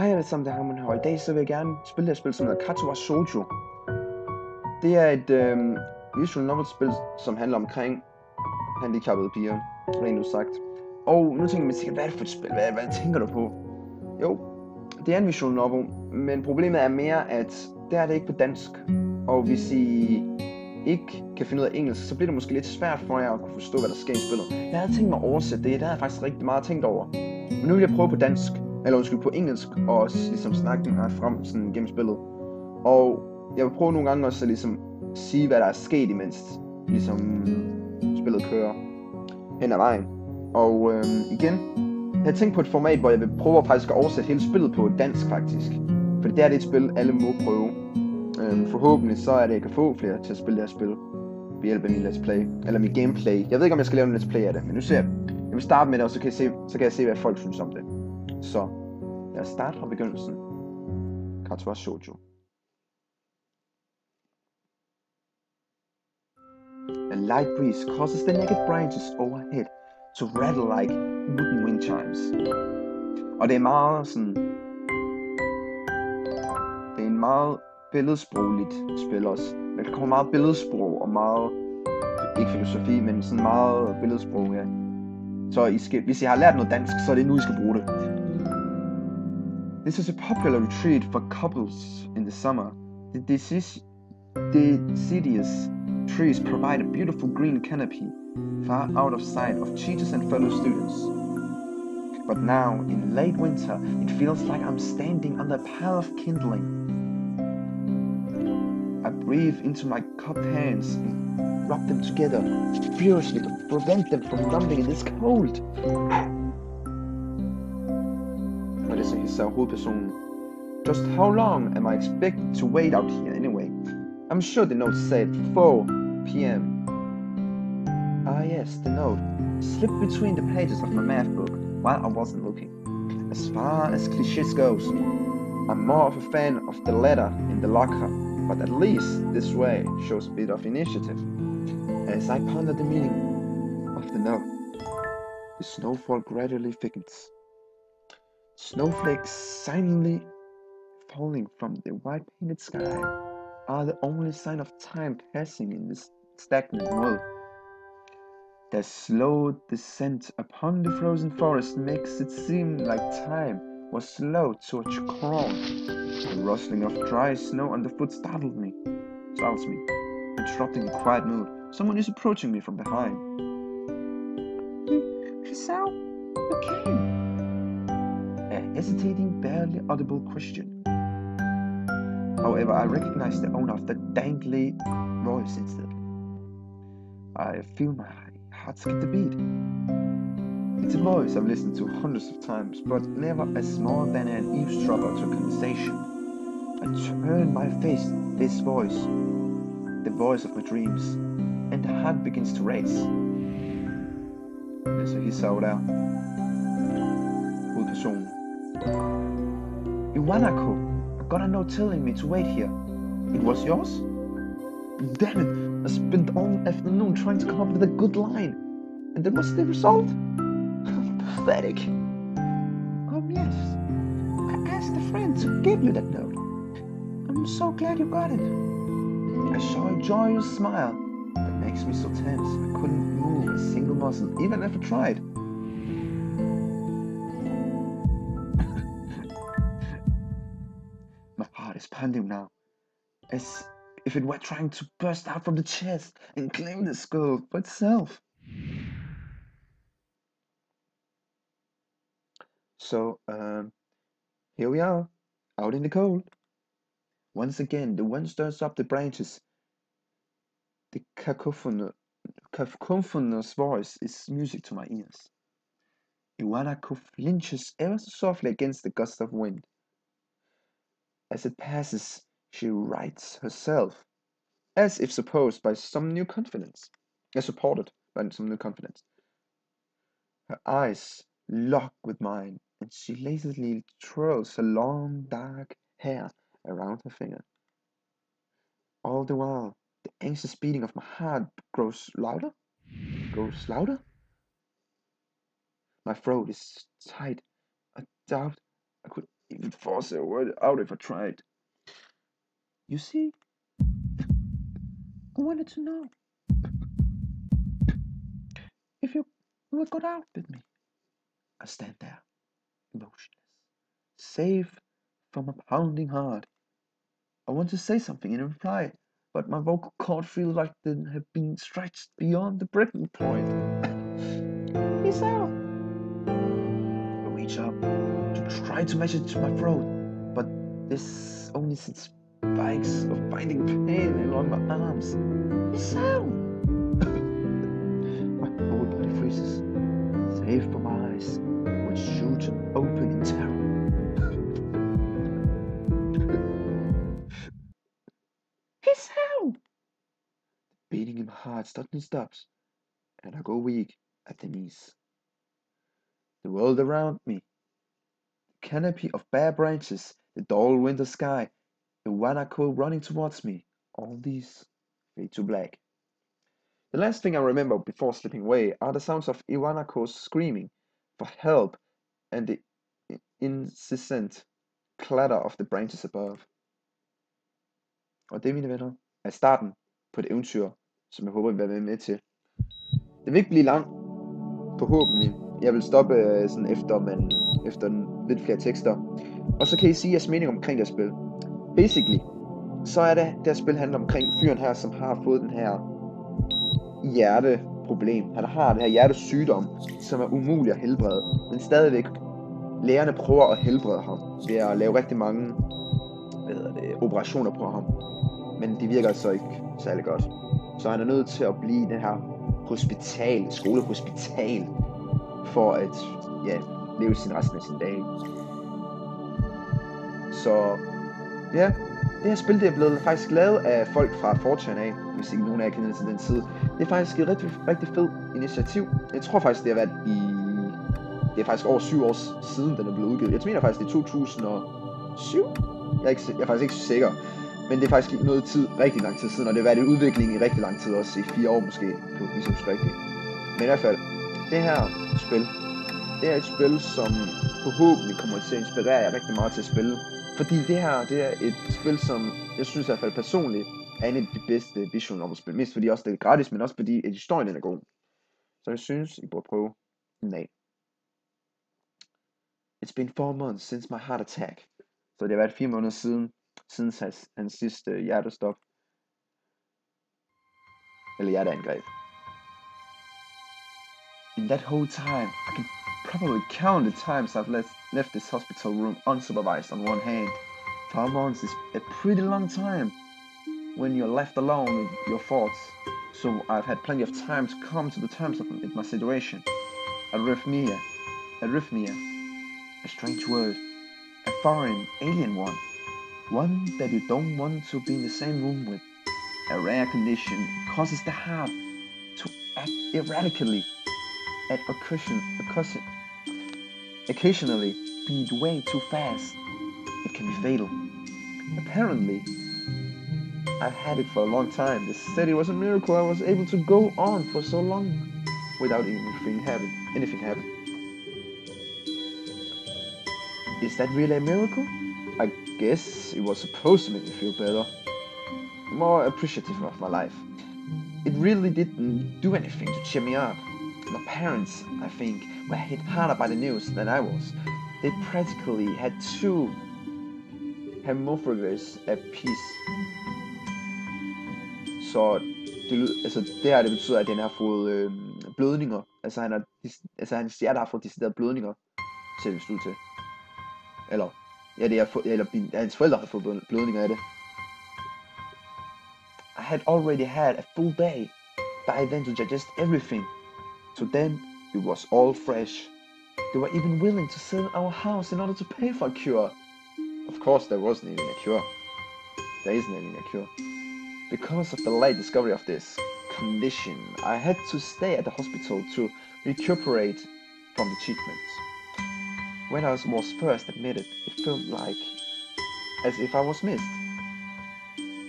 Hej alle sammen, det er Harmon her, og i dag så vil jeg gerne spille det her spil, som hedder Katsuwa Shoujo. Det er et øh, visual novel spil, som handler omkring handicappede piger, rent udsagt. Og nu tænker man sikkert, hvad er det for et spil? Hvad, hvad tænker du på? Jo, det er en visual novel, men problemet er mere, at det er det ikke på dansk. Og hvis I ikke kan finde ud af engelsk, så bliver det måske lidt svært for jer at kunne forstå, hvad der sker i spillet. Jeg havde tænkt mig at oversætte det, det havde jeg faktisk rigtig meget tænkt over. Men nu vil jeg prøve på dansk, eller undskyld, på engelsk, og også ligesom snakke mig frem sådan gennem spillet. Og jeg vil prøve nogle gange også at ligesom sige, hvad der er sket imens ligesom spillet kører hen ad vejen. Og øhm, igen, jeg har tænkt på et format, hvor jeg vil prøve at faktisk at oversætte hele spillet på dansk faktisk. For det er det et spil, alle må prøve. Øhm, forhåbentlig så er det, at jeg kan få flere til at spille det her spil ved hjælp af min let's play, eller min gameplay. Jeg ved ikke, om jeg skal lave en let's play af det, men nu ser jeg. Jeg vil starte med det, og så kan jeg se, så kan jeg se hvad folk synes om det. Så lad os starte fra begyndelsen. Katsuwa Shoujo. A light breeze causes the naked branches overhead to rattle like wooden wind chimes. Og det er meget sådan... Det er en meget billedsprogligt spil også. Men der kommer meget billedsprog og meget... Ikke filosofi, men sådan meget billedsprog, ja. Så I skal, hvis I har lært noget dansk, så er det nu, I skal bruge det. This is a popular retreat for couples in the summer. The deciduous trees provide a beautiful green canopy far out of sight of teachers and fellow students. But now, in late winter, it feels like I'm standing under a pile of kindling. I breathe into my cupped hands and rub them together furiously to prevent them from numbing in this cold. Just how long am I expected to wait out here anyway? I'm sure the note said 4 p.m. Ah yes, the note slipped between the pages of my math book while I wasn't looking. As far as cliches goes, I'm more of a fan of the letter in the locker, but at least this way shows a bit of initiative. As I ponder the meaning of the note, the snowfall gradually thickens. Snowflakes silently falling from the white painted sky are the only sign of time passing in this stagnant world. Their slow descent upon the frozen forest makes it seem like time was slow to a crawl. The rustling of dry snow underfoot startled me, startles me, interrupting the quiet mood. Someone is approaching me from behind. Who came? A hesitating, barely audible question. However, I recognize the owner of the dangly voice instantly. I feel my heart skip a beat. It's a voice I've listened to hundreds of times, but never as more than an eavesdropper to a conversation. I turn my face this voice, the voice of my dreams, and the heart begins to race. Er så Hisao der. Hovedpersonen. Iwanako, I got a note telling me to wait here. It was yours? Damn it, I spent all afternoon trying to come up with a good line. And then what's the result? Pathetic. Oh yes, I asked a friend to give you that note. I'm so glad you got it. I saw a joyous smile that makes me so tense I couldn't move a single muscle, even if I tried. Pounding now, as if it were trying to burst out from the chest and claim the skull for itself. So, um, here we are, out in the cold. Once again, the wind stirs up the branches. The cacophonous, voice is music to my ears. Iwanako flinches ever so softly against the gust of wind. As it passes, she rights herself, as if supposed by some new confidence, as supported by some new confidence. Her eyes lock with mine, and she lazily twirls her long dark hair around her finger. All the while, the anxious beating of my heart grows louder, grows louder. My throat is tight. I doubt I could even force a word out if I tried. You see, I wanted to know if you would go out with me. I stand there, emotionless, safe from a pounding heart. I want to say something in reply, but my vocal cord feels like they have been stretched beyond the breaking point. He's out. I reach up try to match it to my throat, but this only sends spikes of binding pain along my arms. He's out. my whole body freezes, save for my eyes, which shoot open in terror. Out. The beating in my heart suddenly stops, and I go weak at the knees. The world around me, canopy of bare branches, the dull winter sky, the Wanako running towards me, all these fade to black. The last thing I remember before slipping away are the sounds of Iwanako's screaming for help and the incessant clatter of the branches above. Og det, mine venner, er starten på et eventyr, som jeg håber, I vil være med til. Det vil ikke blive lang, forhåbentlig. Jeg vil stoppe øh, sådan efter, man, efter lidt flere tekster. Og så kan I sige jeres mening omkring det spil. Basically, så er det, det spil handler omkring fyren her, som har fået den her hjerteproblem. Han har det her hjertesygdom, som er umulig at helbrede. Men stadigvæk, lægerne prøver at helbrede ham ved at lave rigtig mange hvad hedder det, operationer på ham. Men de virker altså ikke særlig godt. Så han er nødt til at blive i den her hospital, skolehospital, for at ja, leve sin resten af sin dag. Så ja, det her spil det er blevet faktisk lavet af folk fra Fortune af, hvis ikke nogen af jer kender til den side. Det er faktisk et rigtig, rigtig fed initiativ. Jeg tror faktisk, det har været i... Det er faktisk over syv år siden, den er blevet udgivet. Jeg mener faktisk, det er 2007. Jeg er, ikke, jeg er faktisk ikke så sikker. Men det er faktisk noget tid, rigtig lang tid siden, og det har været i udvikling i rigtig lang tid, også i fire år måske, på hvis jeg husker rigtigt. Men i hvert fald, det her spil, det er et spil, som forhåbentlig kommer til at inspirere jer rigtig meget til at spille. Fordi det her, det er et spil, som jeg synes i hvert fald personligt er en af de bedste visual novel spil. Mest fordi også det er gratis, men også fordi at historien er god. Så jeg synes, I burde prøve den af. It's been four months since my heart attack. Så det har været fire måneder siden, siden hans, hans sidste hjertestop. Eller hjerteangreb. In that whole time, I can probably count the times I've left, left this hospital room unsupervised on one hand. Four months is a pretty long time when you're left alone with your thoughts. So I've had plenty of time to come to the terms with my situation. Arrhythmia. Arrhythmia. A strange word. A foreign, alien one. One that you don't want to be in the same room with. A rare condition causes the heart to act erratically at occasion, occasion, occasionally beat way too fast. It can be fatal. Apparently, I've had it for a long time. Said it was a miracle I was able to go on for so long without anything happen, anything happen. Is that really a miracle? I guess it was supposed to make me feel better, more appreciative of my life. It really didn't do anything to cheer me up. My parents, I think, were hit harder by the news than I was. They practically had two hemorrhages apiece. Så det, lyd- altså, det her det betyder, at den har fået øh, blødninger. Altså, han har, altså hans hjerte har fået deciderede blødninger, ser det ud til. Eller, ja, det er, eller hans forældre har fået blødninger af det. I had already had a full day by then to digest everything. So them, it was all fresh. They were even willing to sell our house in order to pay for a cure. Of course, there wasn't even a cure. There isn't even a cure. Because of the late discovery of this condition, I had to stay at the hospital to recuperate from the treatment. When I was first admitted, it felt like as if I was missed.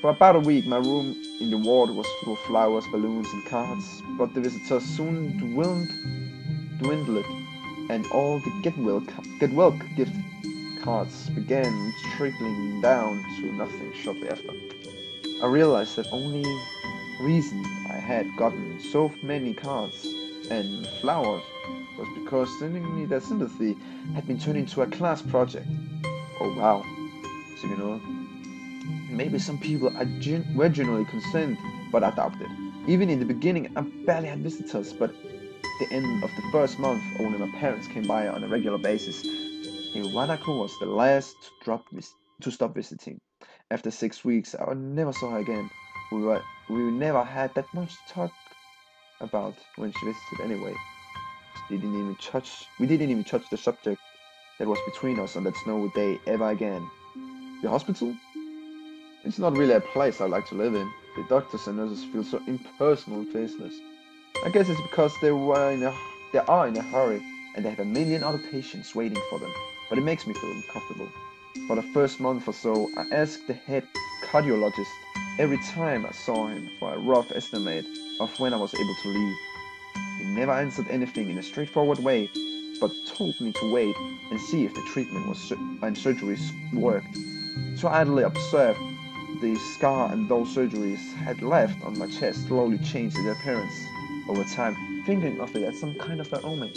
For about a week, my room in the ward was full of flowers, balloons, and cards, but the visitors soon dwindled, dwindled and all the get well, get well gift cards began trickling down to nothing shortly after. I realized that only reason I had gotten so many cards and flowers was because sending me that sympathy had been turned into a class project. Oh wow. So you know, maybe some people gen- were genuinely concerned, but it. Even in the beginning, I barely had visitors, but at the end of the first month, only my parents came by on a regular basis. Iwanako was the last to, drop vis- to stop visiting. After six weeks, I never saw her again. We were we never had that much to talk about when she visited anyway. She didn't even touch we didn't even touch the subject that was between us on that snowy day ever again. The hospital? It's not really a place I'd like to live in. The doctors and nurses feel so impersonal and faceless. I guess it's because they were in a they are in a hurry and they have a million other patients waiting for them. But it makes me feel uncomfortable. For the first month or so, I asked the head cardiologist every time I saw him for a rough estimate of when I was able to leave. He never answered anything in a straightforward way, but told me to wait and see if the treatment was and surgeries worked. So I idly observed the scar and those surgeries had left on my chest slowly changed their appearance over time, thinking of it as some kind of an omen.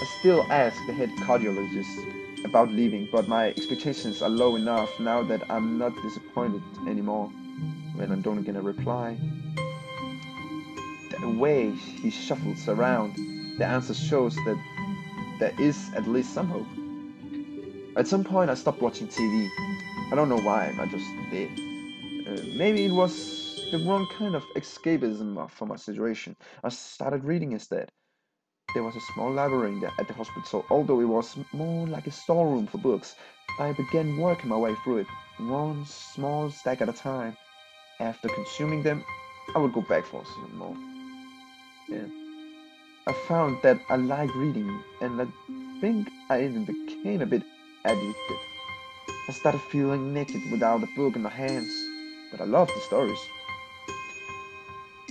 I still ask the head cardiologist about leaving, but my expectations are low enough now that I'm not disappointed anymore when I don't get a reply. The way he shuffles around, the answer shows that there is at least some hope. At some point, I stopped watching TV. I don't know why, I just did. Uh, maybe it was the wrong kind of escapism for my situation. I started reading instead. There was a small library there at the hospital, although it was more like a storeroom for books. I began working my way through it, one small stack at a time. After consuming them, I would go back for some more. Yeah. I found that I liked reading, and I think I even became a bit addicted. I started feeling naked without a book in my hands, but I loved the stories.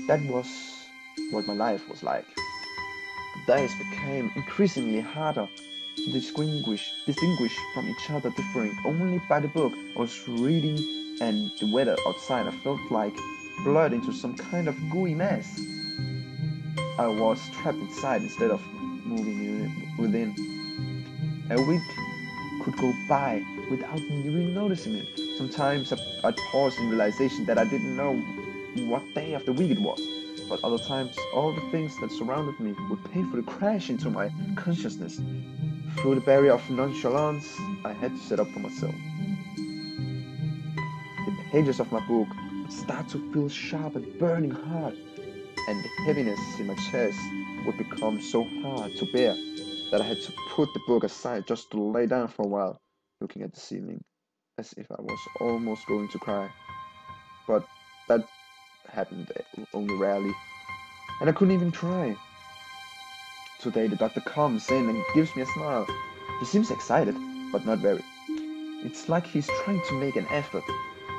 That was what my life was like. The days became increasingly harder to distinguish, distinguish from each other, differing only by the book I was reading and the weather outside. I felt like blurred into some kind of gooey mess. I was trapped inside instead of moving within. A week could go by without even noticing it. Sometimes I'd pause in realization that I didn't know what day of the week it was. But other times, all the things that surrounded me would painfully crash into my consciousness. Through the barrier of nonchalance I had to set up for myself. The pages of my book would start to feel sharp and burning hard, and the heaviness in my chest would become so hard to bear that I had to put the book aside just to lay down for a while, looking at the ceiling, as if I was almost going to cry. But that happened only rarely, and I couldn't even try. Today, the doctor comes in and gives me a smile. He seems excited, but not very. It's like he's trying to make an effort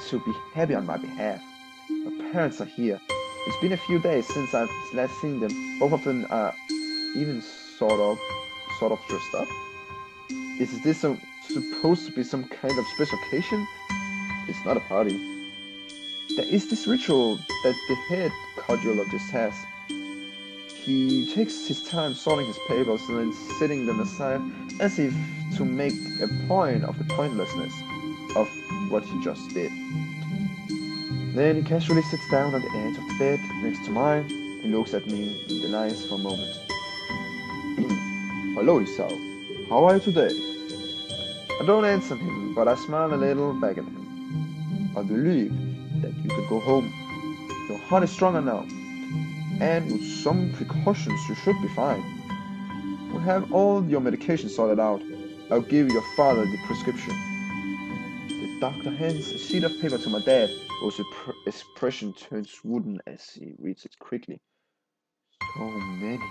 to be happy on my behalf. My parents are here. It's been a few days since I've last seen them. Both of them are even sort of, sort of dressed up. Is this some, supposed to be some kind of special occasion? It's not a party. There is this ritual that the head cardiologist has. He takes his time sorting his papers and then setting them aside as if to make a point of the pointlessness of what he just did. Then he casually sits down on the edge of the bed next to mine and looks at me in the eyes for a moment. Hello, Isao. How are you today? I don't answer him, but I smile a little back at him. I believe that you can go home. Your heart is stronger now, and with some precautions, you should be fine. We have all your medication sorted out. I'll give your father the prescription. The doctor hands a sheet of paper to my dad, whose expression turns wooden as he reads it quickly. So many.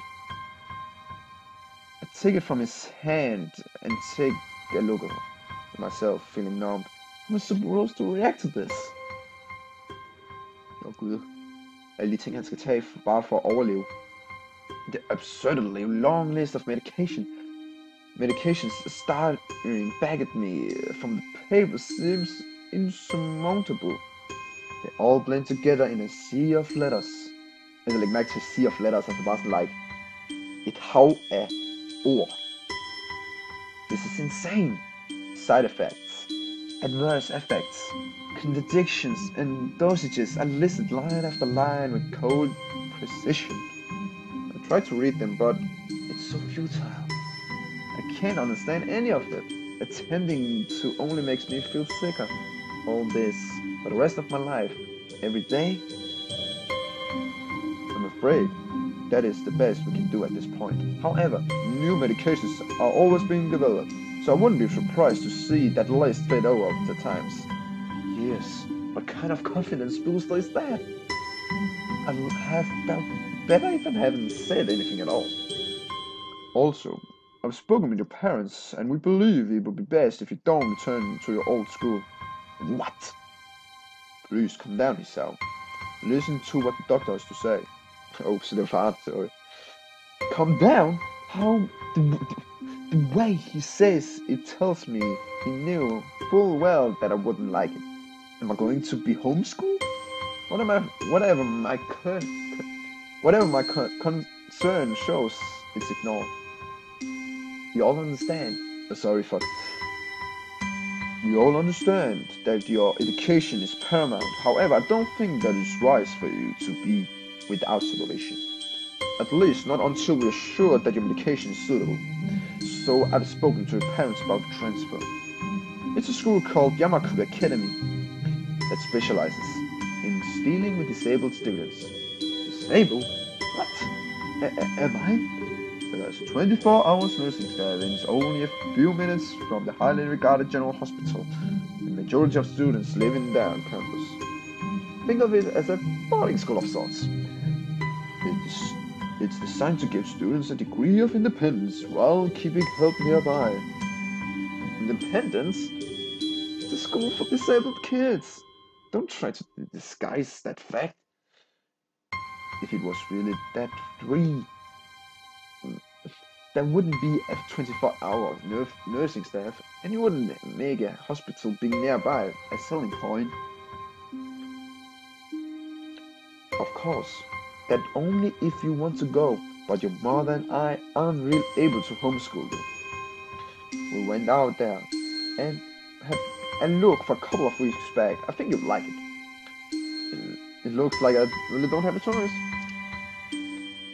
I take it from his hand and take a look at myself, feeling numb. How am I supposed to react to this? Åh oh, gud. Alle de ting, han skal tage bare for at overleve. The absurdly long list of medication. medications staring back at me from the paper seems insurmountable. They all blend together in a sea of letters. Altså læg mærke til sea of letters, altså bare sådan like et hav af ord. This is insane. Side effects, adverse effects, contradictions, and dosages are listed line after line with cold precision. I try to read them, but it's so futile. I can't understand any of it. Attending to only makes me feel sicker. All this for the rest of my life, every day. I'm afraid that is the best we can do at this point. However, new medications are always being developed, so I wouldn't be surprised to see that list fade over the times. Yes, what kind of confidence booster is that? I'd have felt better if I haven't said anything at all. Also, I've spoken with your parents, and we believe it would be best if you don't return to your old school. What? Please calm down, Isao. Listen to what the doctor has to say. Så det var far. Calm down? How? The, the way he says it tells me he knew full well that I wouldn't like it. Am I going to be homeschooled? What am I? Whatever my con, whatever my con, concern shows, it's ignored. You all understand. Oh, sorry, fuck. We all understand that your education is paramount. However, I don't think that it's wise for you to be without supervision. At least not until we're sure that your medication is suitable. So I've spoken to your parents about transfer. It's a school called Yamakuda Academy that specializes in dealing with disabled students. Disabled? What? A- am I? There's 24 hours nursing it's only a few minutes from the highly regarded general hospital. The majority of students living there on campus. Think of it as a boarding school of sorts. It's, it's designed to give students a degree of independence while keeping help nearby. Independence? It's a school for disabled kids. Don't try to disguise that fact. If it was really that free, mm, there wouldn't be a 24 hour nursing staff, and you wouldn't make a hospital being nearby a selling point. Of course, that only if you want to go, but your mother and I aren't really able to homeschool you. We went out there and had a look for a couple of weeks back. I think you'd like it. It looks like I really don't have a choice.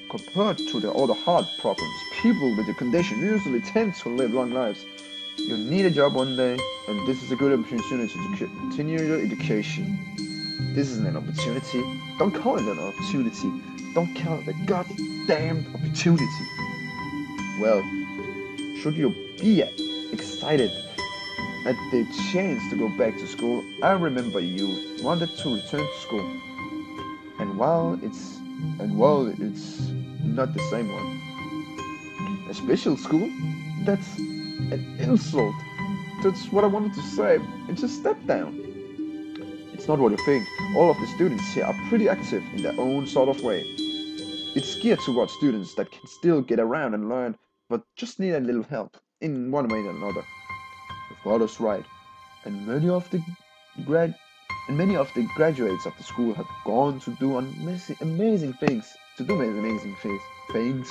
Compared to the other heart problems, people with the condition usually tend to live long lives. You'll need a job one day, and this is a good opportunity to continue your education. This isn't an opportunity. Don't call it an opportunity. Don't call it a goddamn opportunity. Well, should you be excited at the chance to go back to school, I remember you wanted to return to school. And while it's and while it's not the same one. A special school? That's an insult. That's what I wanted to say. It's a step down. It's not what you think. All of the students here are pretty active in their own sort of way. It's geared towards students that can still get around and learn, but just need a little help in one way or another. The father's right, and many of the grad and many of the graduates of the school have gone to do amazing, amazing things to do amazing things. Things.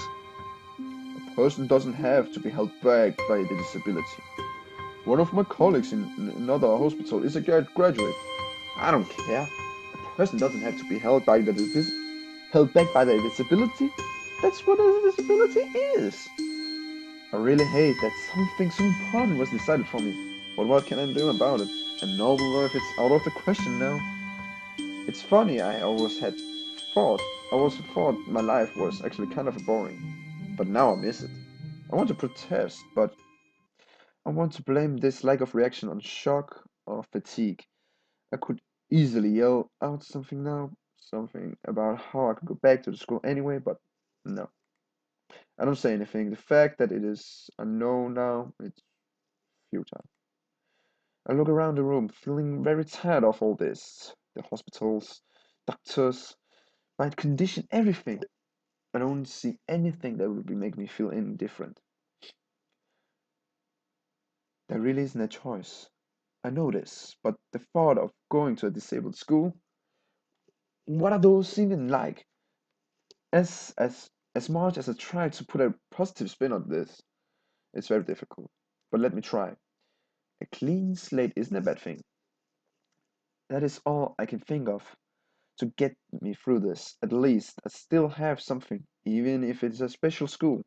A person doesn't have to be held back by the disability. One of my colleagues in another hospital is a graduate. I don't care. A person doesn't have to be held by the held back by the disability. That's what a disability is. I really hate that something so important was decided for me. But what can I do about it? A normal life is out of the question now. It's funny, I always had thought I was thought my life was actually kind of boring, but now I miss it. I want to protest, but I want to blame this lack of reaction on shock or fatigue. I could easily yell out something now, something about how I could go back to the school anyway, but no. I don't say anything. The fact that it is unknown now, it's futile. I look around the room, feeling very tired of all this. The hospitals, doctors, my condition, everything. I don't see anything that would be make me feel any different. There really isn't a choice. I know this, but the thought of going to a disabled school, what are those even like? As as as much as I try to put a positive spin on this, it's very difficult. But let me try. A clean slate isn't a bad thing. That is all I can think of to get me through this. At least I still have something, even if it's a special school.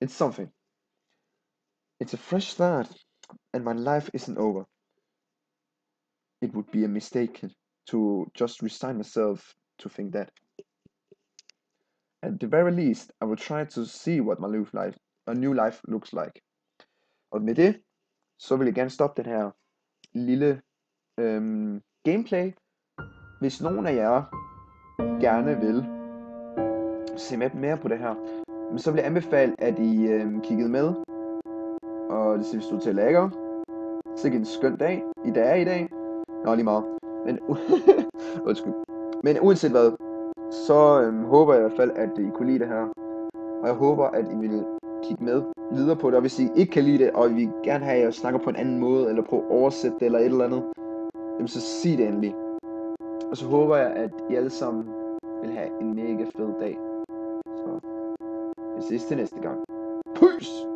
It's something. It's a fresh start, and my life isn't over. It would be a mistake to just resign myself to think that. At the very least, I will try to see what my new life, a new life looks like. Og med det, så vil jeg gerne stoppe den her lille øhm, gameplay. Hvis nogen af jer gerne vil se med mere på det her, så vil jeg anbefale, at I øhm, kiggede med. Og det ser du til lækker. Sikke en skøn dag. I dag er i dag. Nå, lige meget. Men, undskyld. Men uanset hvad, så øhm, håber jeg i hvert fald, at I kunne lide det her. Og jeg håber, at I vil kigge med videre på det. Og hvis I ikke kan lide det, og I vil gerne have, at jeg snakker på en anden måde, eller prøve at oversætte det, eller et eller andet, jamen så sig det endelig. Og så håber jeg, at I alle sammen vil have en mega fed dag. Så vi ses til næste gang. Peace!